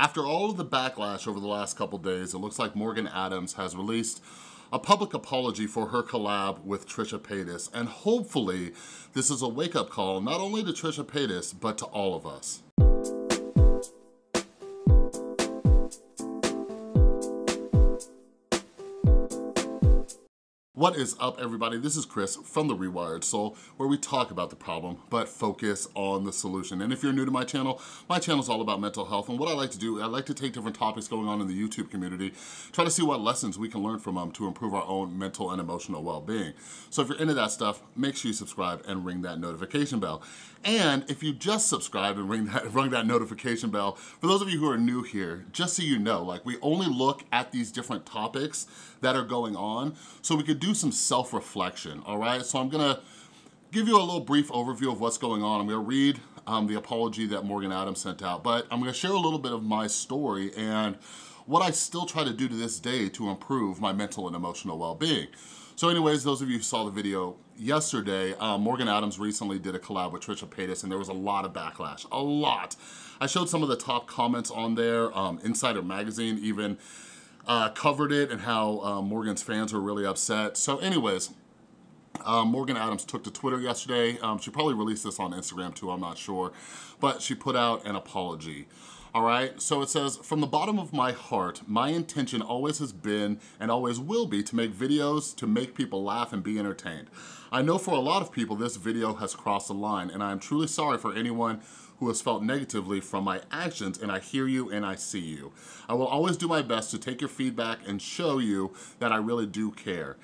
After all of the backlash over the last couple days, it looks like Morgan Adams has released a public apology for her collab with Trisha Paytas, and hopefully this is a wake-up call not only to Trisha Paytas, but to all of us. What is up everybody? This is Chris from The Rewired Soul where we talk about the problem but focus on the solution. And if you're new to my channel, my channel is all about mental health and what I like to do, I like to take different topics going on in the YouTube community, try to see what lessons we can learn from them to improve our own mental and emotional well-being. So if you're into that stuff, make sure you subscribe and ring that notification bell. And if you just subscribe and ring that, ring that notification bell, for those of you who are new here, just so you know, like we only look at these different topics that are going on so we could do some self-reflection, all right? So I'm gonna give you a little brief overview of what's going on. I'm gonna read um, the apology that Morgan Adams sent out, but I'm gonna share a little bit of my story and what I still try to do to this day to improve my mental and emotional well-being. So anyways, those of you who saw the video yesterday, um, Morgan Adams recently did a collab with Trisha Paytas and there was a lot of backlash, a lot. I showed some of the top comments on there. Um, Insider Magazine even uh, covered it and how uh, Morgan's fans were really upset. So anyways, um, Morgan Adams took to Twitter yesterday. Um, she probably released this on Instagram too, I'm not sure. But she put out an apology. All right, so it says, from the bottom of my heart, my intention always has been and always will be to make videos to make people laugh and be entertained. I know for a lot of people this video has crossed the line and I am truly sorry for anyone who has felt negatively from my actions and I hear you and I see you. I will always do my best to take your feedback and show you that I really do care.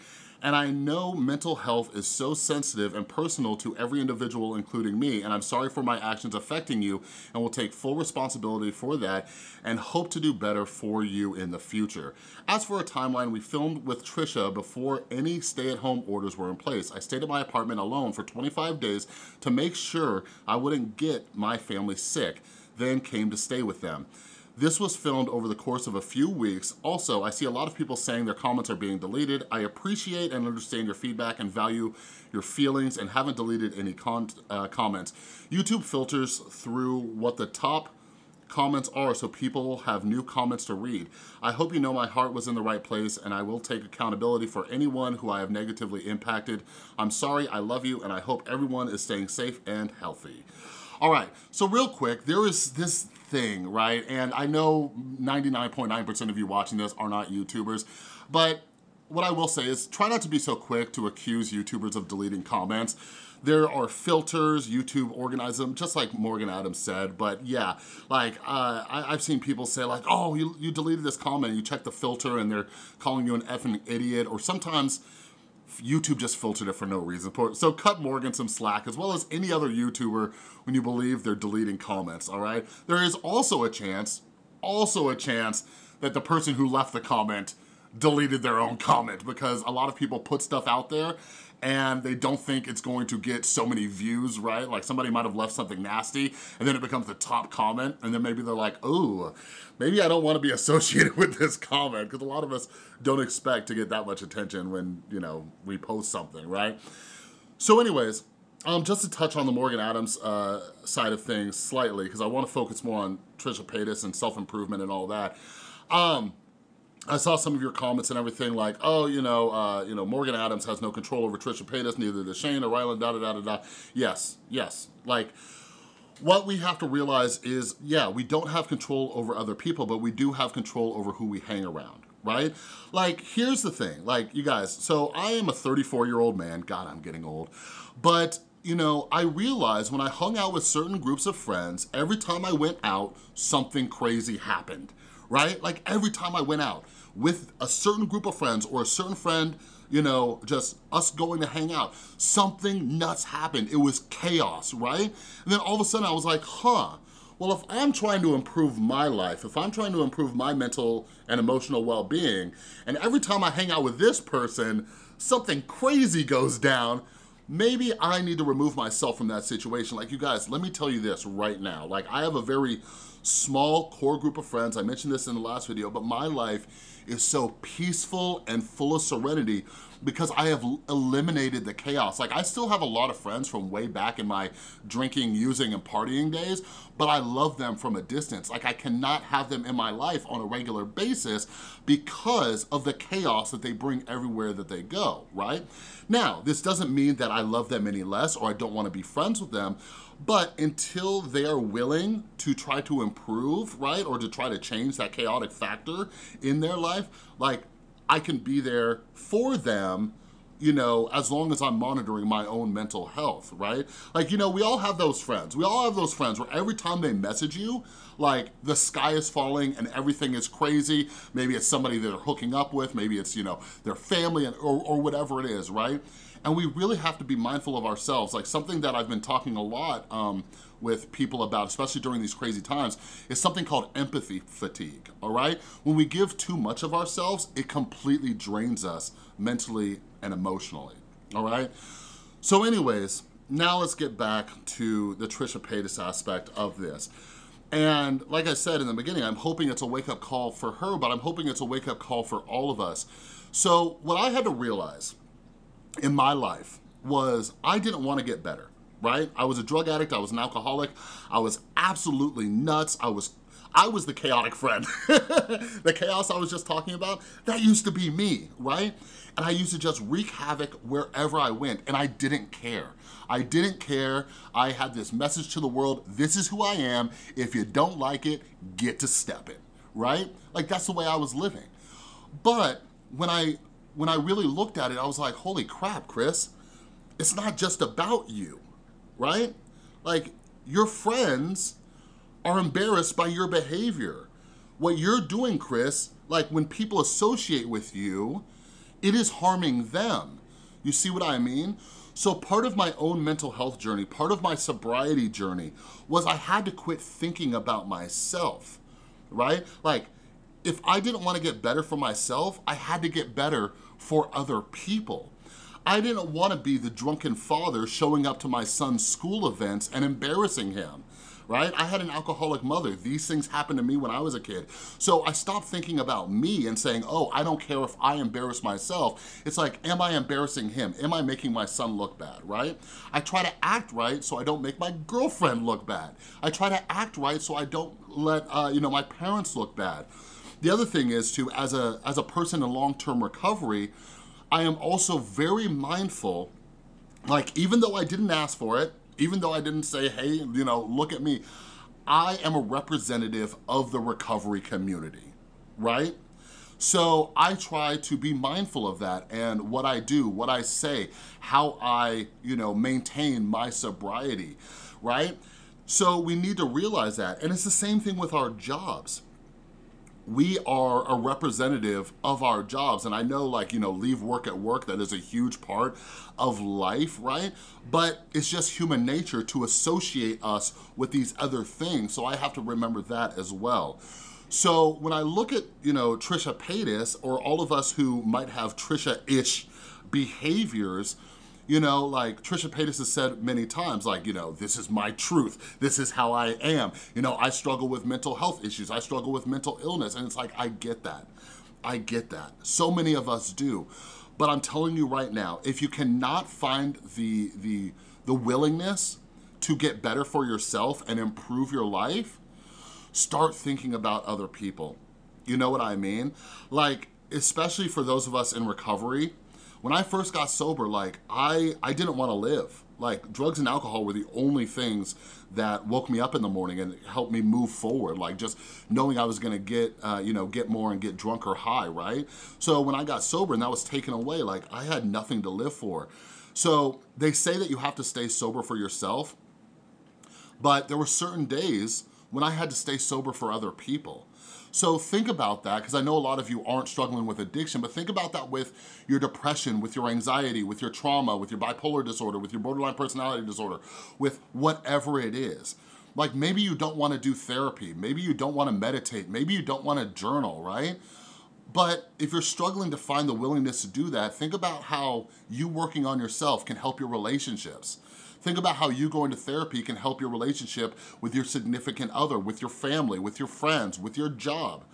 And I know mental health is so sensitive and personal to every individual, including me, and I'm sorry for my actions affecting you and will take full responsibility for that and hope to do better for you in the future. As for a timeline, we filmed with Trisha before any stay-at-home orders were in place. I stayed at my apartment alone for 25 days to make sure I wouldn't get my family sick, then came to stay with them. This was filmed over the course of a few weeks. Also, I see a lot of people saying their comments are being deleted. I appreciate and understand your feedback and value your feelings and haven't deleted any uh, comments. YouTube filters through what the top comments are so people have new comments to read. I hope you know my heart was in the right place and I will take accountability for anyone who I have negatively impacted. I'm sorry, I love you, and I hope everyone is staying safe and healthy. All right, so real quick, there is this thing, right? And I know 99.9% .9 of you watching this are not YouTubers, but what I will say is try not to be so quick to accuse YouTubers of deleting comments. There are filters, YouTube organizes them, just like Morgan Adams said, but yeah, like uh, I, have seen people say like, oh, you, you deleted this comment, you check the filter and they're calling you an effing idiot, or sometimes YouTube just filtered it for no reason. So cut Morgan some slack, as well as any other YouTuber when you believe they're deleting comments, all right? There is also a chance, also a chance that the person who left the comment deleted their own comment because a lot of people put stuff out there and they don't think it's going to get so many views, right? Like somebody might have left something nasty and then it becomes the top comment and then maybe they're like, oh, maybe I don't want to be associated with this comment because a lot of us don't expect to get that much attention when, you know, we post something, right? So anyways, um, just to touch on the Morgan Adams uh, side of things slightly, because I want to focus more on Trisha Paytas and self-improvement and all that. Um, I saw some of your comments and everything like, oh, you know, uh, you know, Morgan Adams has no control over Trisha Paytas, neither does Shane or Ryland, da da da da da. Yes, yes. Like, what we have to realize is, yeah, we don't have control over other people, but we do have control over who we hang around, right? Like, here's the thing, like, you guys, so I am a 34-year-old man. God, I'm getting old. But you know, I realized when I hung out with certain groups of friends, every time I went out, something crazy happened, right? Like every time I went out with a certain group of friends or a certain friend, you know, just us going to hang out, something nuts happened. It was chaos, right? And then all of a sudden I was like, huh, well, if I'm trying to improve my life, if I'm trying to improve my mental and emotional well-being, and every time I hang out with this person, something crazy goes down, maybe I need to remove myself from that situation. Like you guys, let me tell you this right now. Like I have a very small core group of friends. I mentioned this in the last video, but my life is so peaceful and full of serenity because I have eliminated the chaos. Like I still have a lot of friends from way back in my drinking, using, and partying days, but I love them from a distance. Like I cannot have them in my life on a regular basis because of the chaos that they bring everywhere that they go, right? Now, this doesn't mean that I love them any less or I don't wanna be friends with them, but until they are willing to try to improve, right, or to try to change that chaotic factor in their life, like I can be there for them you know, as long as I'm monitoring my own mental health, right? Like, you know, we all have those friends. We all have those friends where every time they message you, like the sky is falling and everything is crazy. Maybe it's somebody they're hooking up with, maybe it's, you know, their family or, or whatever it is, right? And we really have to be mindful of ourselves. Like something that I've been talking a lot um, with people about, especially during these crazy times, is something called empathy fatigue, all right? When we give too much of ourselves, it completely drains us mentally and emotionally, all right? So anyways, now let's get back to the Trisha Paytas aspect of this. And like I said in the beginning, I'm hoping it's a wake-up call for her, but I'm hoping it's a wake-up call for all of us. So what I had to realize in my life was I didn't want to get better right? I was a drug addict, I was an alcoholic, I was absolutely nuts, I was I was the chaotic friend. the chaos I was just talking about, that used to be me, right? And I used to just wreak havoc wherever I went, and I didn't care. I didn't care. I had this message to the world, this is who I am. If you don't like it, get to stepping, right? Like that's the way I was living. But when I, when I really looked at it, I was like, holy crap, Chris, it's not just about you right? Like, your friends are embarrassed by your behavior. What you're doing, Chris, like when people associate with you, it is harming them. You see what I mean? So part of my own mental health journey, part of my sobriety journey was I had to quit thinking about myself, right? Like, if I didn't wanna get better for myself, I had to get better for other people. I didn't want to be the drunken father showing up to my son's school events and embarrassing him right? I had an alcoholic mother. These things happened to me when I was a kid. So I stopped thinking about me and saying, oh, I don't care if I embarrass myself. It's like, am I embarrassing him? Am I making my son look bad, right? I try to act right so I don't make my girlfriend look bad. I try to act right so I don't let, uh, you know, my parents look bad. The other thing is to, as a, as a person in long-term recovery, I am also very mindful, like even though I didn't ask for it, even though I didn't say, hey, you know, look at me, I am a representative of the recovery community, right? So I try to be mindful of that and what I do, what I say, how I, you know, maintain my sobriety, right? So we need to realize that. And it's the same thing with our jobs we are a representative of our jobs. And I know like, you know, leave work at work, that is a huge part of life, right? But it's just human nature to associate us with these other things. So I have to remember that as well. So when I look at, you know, Trisha Paytas or all of us who might have Trisha-ish behaviors, you know, like Trisha Paytas has said many times, like, you know, this is my truth. This is how I am. You know, I struggle with mental health issues. I struggle with mental illness. And it's like, I get that. I get that. So many of us do. But I'm telling you right now, if you cannot find the, the, the willingness to get better for yourself and improve your life, start thinking about other people. You know what I mean? Like, especially for those of us in recovery, when I first got sober, like I, I didn't want to live. Like drugs and alcohol were the only things that woke me up in the morning and helped me move forward. Like just knowing I was gonna get, uh, you know, get more and get drunk or high, right? So when I got sober and that was taken away, like I had nothing to live for. So they say that you have to stay sober for yourself, but there were certain days when I had to stay sober for other people. So think about that, because I know a lot of you aren't struggling with addiction, but think about that with your depression, with your anxiety, with your trauma, with your bipolar disorder, with your borderline personality disorder, with whatever it is. Like maybe you don't wanna do therapy, maybe you don't wanna meditate, maybe you don't wanna journal, right? But if you're struggling to find the willingness to do that, think about how you working on yourself can help your relationships. Think about how you going to therapy can help your relationship with your significant other, with your family, with your friends, with your job.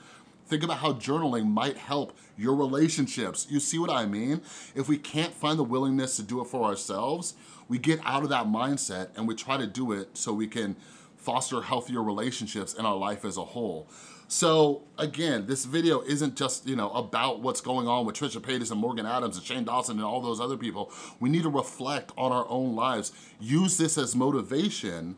Think about how journaling might help your relationships. You see what I mean? If we can't find the willingness to do it for ourselves, we get out of that mindset and we try to do it so we can foster healthier relationships in our life as a whole. So again, this video isn't just, you know, about what's going on with Trisha Paytas and Morgan Adams and Shane Dawson and all those other people. We need to reflect on our own lives. Use this as motivation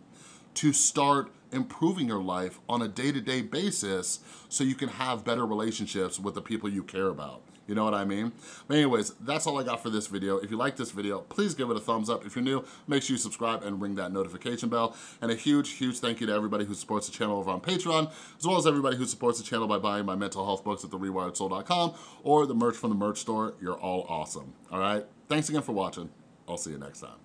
to start improving your life on a day-to-day -day basis so you can have better relationships with the people you care about. You know what I mean? But anyways, that's all I got for this video. If you like this video, please give it a thumbs up. If you're new, make sure you subscribe and ring that notification bell. And a huge, huge thank you to everybody who supports the channel over on Patreon, as well as everybody who supports the channel by buying my mental health books at therewiredsoul.com or the merch from the merch store. You're all awesome, all right? Thanks again for watching. I'll see you next time.